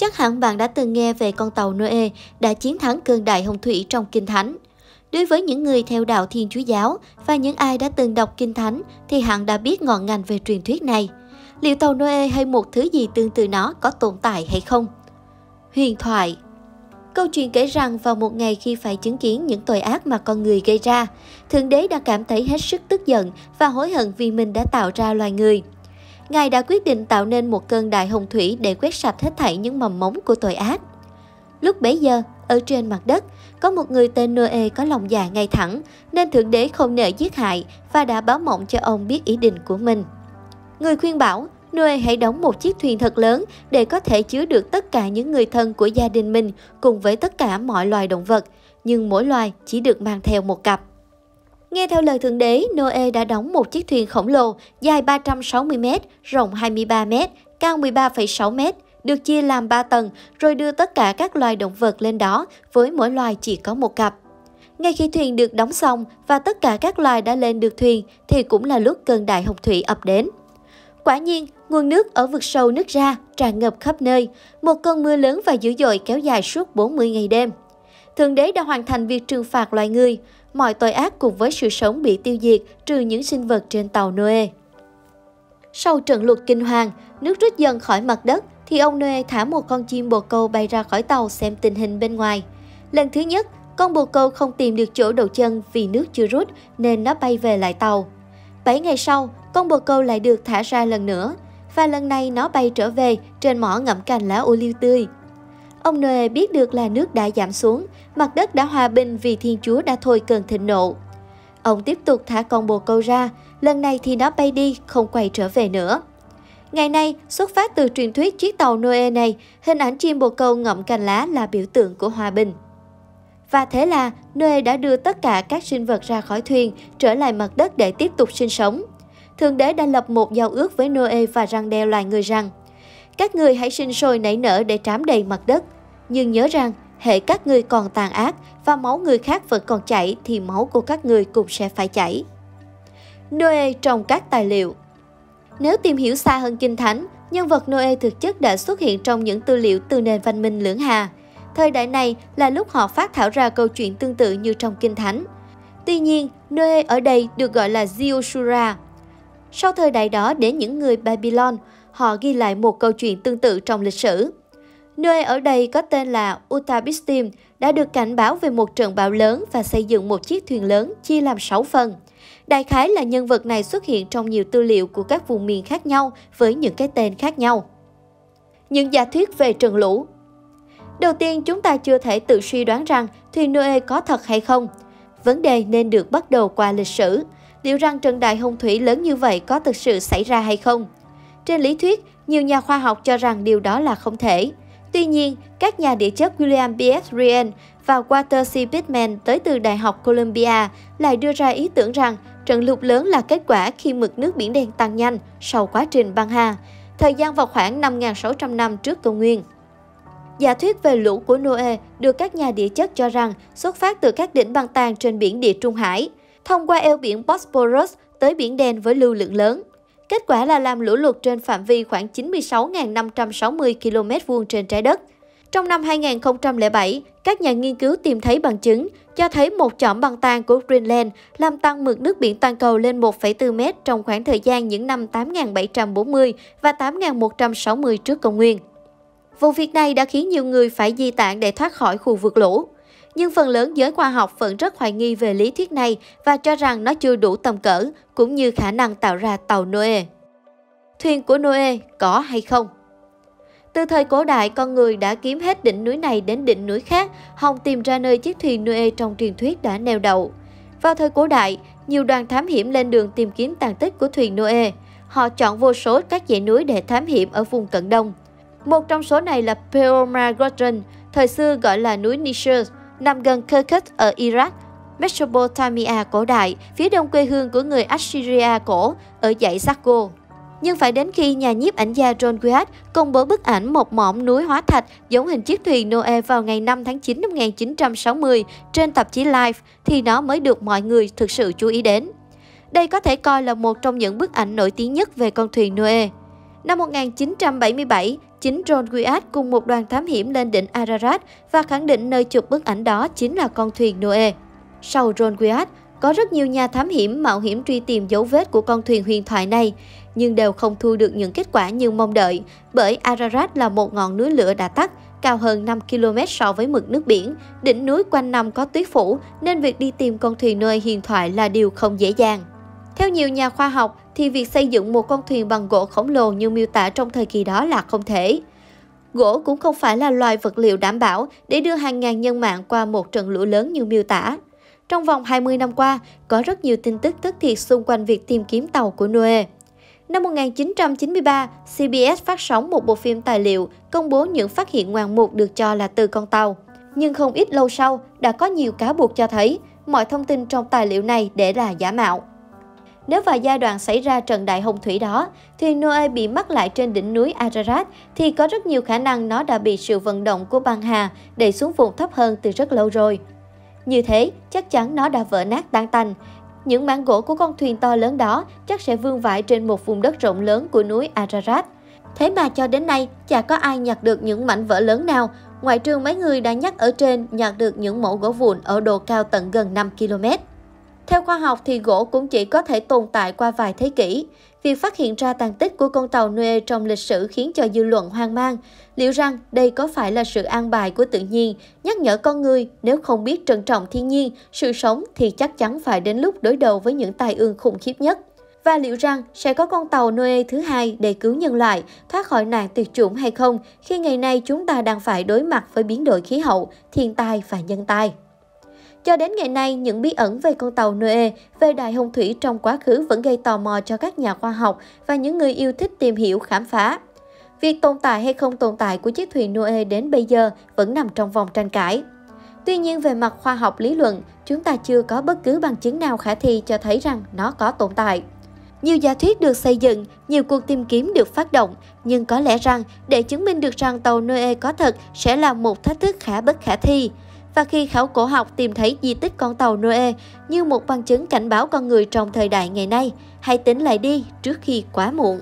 Chắc hẳn bạn đã từng nghe về con tàu Noe đã chiến thắng cơn đại hồng thủy trong Kinh Thánh. Đối với những người theo đạo Thiên Chúa Giáo và những ai đã từng đọc Kinh Thánh thì hẳn đã biết ngọn ngành về truyền thuyết này. Liệu tàu Noe hay một thứ gì tương tự nó có tồn tại hay không? Huyền thoại Câu chuyện kể rằng vào một ngày khi phải chứng kiến những tội ác mà con người gây ra, Thượng Đế đã cảm thấy hết sức tức giận và hối hận vì mình đã tạo ra loài người. Ngài đã quyết định tạo nên một cơn đại hồng thủy để quét sạch hết thảy những mầm mống của tội ác. Lúc bấy giờ, ở trên mặt đất, có một người tên Noe có lòng dạ ngay thẳng, nên Thượng Đế không nỡ giết hại và đã báo mộng cho ông biết ý định của mình. Người khuyên bảo, Noe hãy đóng một chiếc thuyền thật lớn để có thể chứa được tất cả những người thân của gia đình mình cùng với tất cả mọi loài động vật, nhưng mỗi loài chỉ được mang theo một cặp. Nghe theo lời Thượng Đế, Noe đã đóng một chiếc thuyền khổng lồ dài 360m, rộng 23m, cao 13,6m, được chia làm 3 tầng rồi đưa tất cả các loài động vật lên đó với mỗi loài chỉ có một cặp. Ngay khi thuyền được đóng xong và tất cả các loài đã lên được thuyền thì cũng là lúc cơn đại hồng thủy ập đến. Quả nhiên, nguồn nước ở vực sâu nứt ra, tràn ngập khắp nơi. Một cơn mưa lớn và dữ dội kéo dài suốt 40 ngày đêm. Thượng đế đã hoàn thành việc trừng phạt loài người, mọi tội ác cùng với sự sống bị tiêu diệt trừ những sinh vật trên tàu Noe. Sau trận lụt kinh hoàng, nước rút dần khỏi mặt đất thì ông Noe thả một con chim bồ câu bay ra khỏi tàu xem tình hình bên ngoài. Lần thứ nhất, con bồ câu không tìm được chỗ đầu chân vì nước chưa rút nên nó bay về lại tàu. 7 ngày sau, con bồ câu lại được thả ra lần nữa và lần này nó bay trở về trên mỏ ngậm cành lá ô liu tươi. Ông Noe biết được là nước đã giảm xuống, mặt đất đã hòa bình vì Thiên Chúa đã thôi cơn thịnh nộ. Ông tiếp tục thả con bồ câu ra, lần này thì nó bay đi, không quay trở về nữa. Ngày nay, xuất phát từ truyền thuyết chiếc tàu Noe này, hình ảnh chim bồ câu ngậm cành lá là biểu tượng của hòa bình. Và thế là Noe đã đưa tất cả các sinh vật ra khỏi thuyền, trở lại mặt đất để tiếp tục sinh sống. Thượng đế đã lập một giao ước với Noe và răng đe loài người rằng các người hãy sinh sôi nảy nở để trám đầy mặt đất. Nhưng nhớ rằng, hệ các người còn tàn ác và máu người khác vẫn còn chảy thì máu của các người cũng sẽ phải chảy. Noe trong các tài liệu Nếu tìm hiểu xa hơn Kinh Thánh, nhân vật Noe thực chất đã xuất hiện trong những tư liệu từ nền văn minh lưỡng hà. Thời đại này là lúc họ phát thảo ra câu chuyện tương tự như trong Kinh Thánh. Tuy nhiên, Noe ở đây được gọi là Zioshura. Sau thời đại đó đến những người Babylon, họ ghi lại một câu chuyện tương tự trong lịch sử. Nơi ở đây có tên là Utabistim đã được cảnh báo về một trận bão lớn và xây dựng một chiếc thuyền lớn chia làm 6 phần. Đại khái là nhân vật này xuất hiện trong nhiều tư liệu của các vùng miền khác nhau với những cái tên khác nhau. Những giả thuyết về trận lũ Đầu tiên, chúng ta chưa thể tự suy đoán rằng thuyền Noe có thật hay không. Vấn đề nên được bắt đầu qua lịch sử. Liệu rằng trận đại hồng thủy lớn như vậy có thực sự xảy ra hay không? Trên lý thuyết, nhiều nhà khoa học cho rằng điều đó là không thể. Tuy nhiên, các nhà địa chất William B.S. Ryan và Walter C. Pittman tới từ Đại học Columbia lại đưa ra ý tưởng rằng trận lụt lớn là kết quả khi mực nước biển đen tăng nhanh sau quá trình băng hà, thời gian vào khoảng 5.600 năm trước công nguyên. Giả thuyết về lũ của Noe được các nhà địa chất cho rằng xuất phát từ các đỉnh băng tan trên biển Địa Trung Hải, thông qua eo biển Bosporus tới biển đen với lưu lượng lớn. Kết quả là làm lũ lụt trên phạm vi khoảng 96.560 km vuông trên trái đất. Trong năm 2007, các nhà nghiên cứu tìm thấy bằng chứng cho thấy một chỏm băng tan của Greenland làm tăng mực nước biển toàn cầu lên 1,4 mét trong khoảng thời gian những năm 8740 và 8160 trước công nguyên. Vụ việc này đã khiến nhiều người phải di tản để thoát khỏi khu vực lũ. Nhưng phần lớn giới khoa học vẫn rất hoài nghi về lý thuyết này và cho rằng nó chưa đủ tầm cỡ, cũng như khả năng tạo ra tàu Noe. Thuyền của Noe có hay không? Từ thời cổ đại, con người đã kiếm hết đỉnh núi này đến đỉnh núi khác, hòng tìm ra nơi chiếc thuyền Noe trong truyền thuyết đã neo đậu. Vào thời cổ đại, nhiều đoàn thám hiểm lên đường tìm kiếm tàn tích của thuyền Noe. Họ chọn vô số các dãy núi để thám hiểm ở vùng Cận Đông. Một trong số này là Peomargotron, thời xưa gọi là núi Nisher, nằm gần Kirkuk ở Iraq, Mesopotamia cổ đại, phía đông quê hương của người Assyria cổ ở dãy Zagor. Nhưng phải đến khi nhà nhiếp ảnh gia John Wyatt công bố bức ảnh một mỏm núi hóa thạch giống hình chiếc thuyền Noe vào ngày 5 tháng 9 năm 1960 trên tạp chí Life thì nó mới được mọi người thực sự chú ý đến. Đây có thể coi là một trong những bức ảnh nổi tiếng nhất về con thuyền Noe. Năm 1977, chính John Wyatt cùng một đoàn thám hiểm lên đỉnh Ararat và khẳng định nơi chụp bức ảnh đó chính là con thuyền Noe. Sau John Wyatt, có rất nhiều nhà thám hiểm mạo hiểm truy tìm dấu vết của con thuyền huyền thoại này, nhưng đều không thu được những kết quả như mong đợi, bởi Ararat là một ngọn núi lửa đã tắt, cao hơn 5 km so với mực nước biển, đỉnh núi quanh năm có tuyết phủ, nên việc đi tìm con thuyền nơi huyền thoại là điều không dễ dàng. Theo nhiều nhà khoa học, thì việc xây dựng một con thuyền bằng gỗ khổng lồ như miêu tả trong thời kỳ đó là không thể. Gỗ cũng không phải là loài vật liệu đảm bảo để đưa hàng ngàn nhân mạng qua một trận lũ lớn như miêu tả. Trong vòng 20 năm qua, có rất nhiều tin tức thất thiệt xung quanh việc tìm kiếm tàu của Noe. Năm 1993, CBS phát sóng một bộ phim tài liệu công bố những phát hiện ngoạn mục được cho là từ con tàu. Nhưng không ít lâu sau, đã có nhiều cáo buộc cho thấy mọi thông tin trong tài liệu này để là giả mạo. Nếu vào giai đoạn xảy ra trận đại hồng thủy đó, thuyền Noe bị mắc lại trên đỉnh núi Ararat, thì có rất nhiều khả năng nó đã bị sự vận động của băng hà đẩy xuống vùng thấp hơn từ rất lâu rồi. Như thế, chắc chắn nó đã vỡ nát tan tành. Những mảng gỗ của con thuyền to lớn đó chắc sẽ vương vãi trên một vùng đất rộng lớn của núi Ararat. Thế mà cho đến nay, chả có ai nhặt được những mảnh vỡ lớn nào, ngoại trừ mấy người đã nhắc ở trên nhặt được những mẫu gỗ vụn ở độ cao tận gần 5 km. Theo khoa học thì gỗ cũng chỉ có thể tồn tại qua vài thế kỷ. Việc phát hiện ra tàn tích của con tàu Nuê trong lịch sử khiến cho dư luận hoang mang. Liệu rằng đây có phải là sự an bài của tự nhiên, nhắc nhở con người nếu không biết trân trọng thiên nhiên, sự sống thì chắc chắn phải đến lúc đối đầu với những tai ương khủng khiếp nhất. Và liệu rằng sẽ có con tàu Noe thứ hai để cứu nhân loại, thoát khỏi nạn tuyệt chủng hay không khi ngày nay chúng ta đang phải đối mặt với biến đổi khí hậu, thiên tai và nhân tai? Cho đến ngày nay, những bí ẩn về con tàu Noe, về đại hồng thủy trong quá khứ vẫn gây tò mò cho các nhà khoa học và những người yêu thích tìm hiểu khám phá. Việc tồn tại hay không tồn tại của chiếc thuyền Noe đến bây giờ vẫn nằm trong vòng tranh cãi. Tuy nhiên về mặt khoa học lý luận, chúng ta chưa có bất cứ bằng chứng nào khả thi cho thấy rằng nó có tồn tại. Nhiều giả thuyết được xây dựng, nhiều cuộc tìm kiếm được phát động, nhưng có lẽ rằng để chứng minh được rằng tàu Noe có thật sẽ là một thách thức khá bất khả thi và khi khảo cổ học tìm thấy di tích con tàu Noe như một bằng chứng cảnh báo con người trong thời đại ngày nay, hãy tính lại đi trước khi quá muộn.